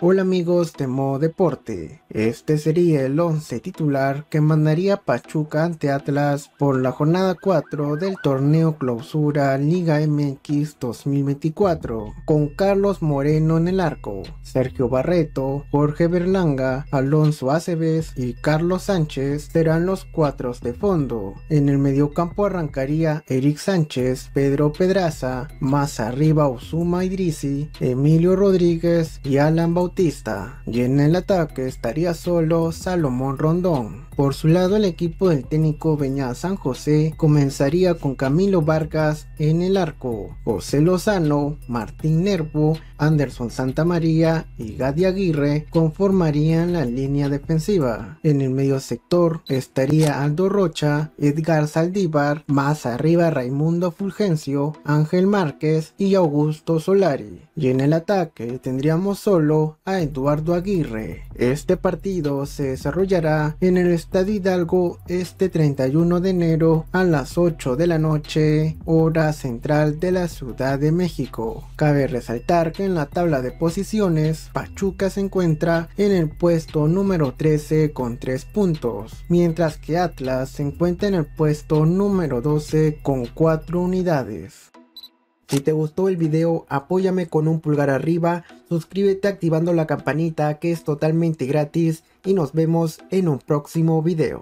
Hola amigos de Modo Deporte, este sería el 11 titular que mandaría Pachuca ante Atlas por la jornada 4 del torneo clausura Liga MX 2024, con Carlos Moreno en el arco, Sergio Barreto, Jorge Berlanga, Alonso Aceves y Carlos Sánchez serán los cuatro de fondo. En el mediocampo arrancaría Eric Sánchez, Pedro Pedraza, más arriba Osuma Idrisi, Emilio Rodríguez y Alan Bautista y en el ataque estaría solo Salomón Rondón. Por su lado el equipo del técnico Beñá San José comenzaría con Camilo Vargas en el arco, José Lozano, Martín Nervo, Anderson Santamaría y Gadi Aguirre conformarían la línea defensiva. En el medio sector estaría Aldo Rocha, Edgar Saldívar, más arriba Raimundo Fulgencio, Ángel Márquez y Augusto Solari. Y en el ataque tendríamos solo a Eduardo Aguirre. Este partido se desarrollará en el Estadio Hidalgo este 31 de enero a las 8 de la noche, hora central de la Ciudad de México. Cabe resaltar que en la tabla de posiciones, Pachuca se encuentra en el puesto número 13 con 3 puntos, mientras que Atlas se encuentra en el puesto número 12 con 4 unidades. Si te gustó el video, apóyame con un pulgar arriba, suscríbete activando la campanita que es totalmente gratis y nos vemos en un próximo video.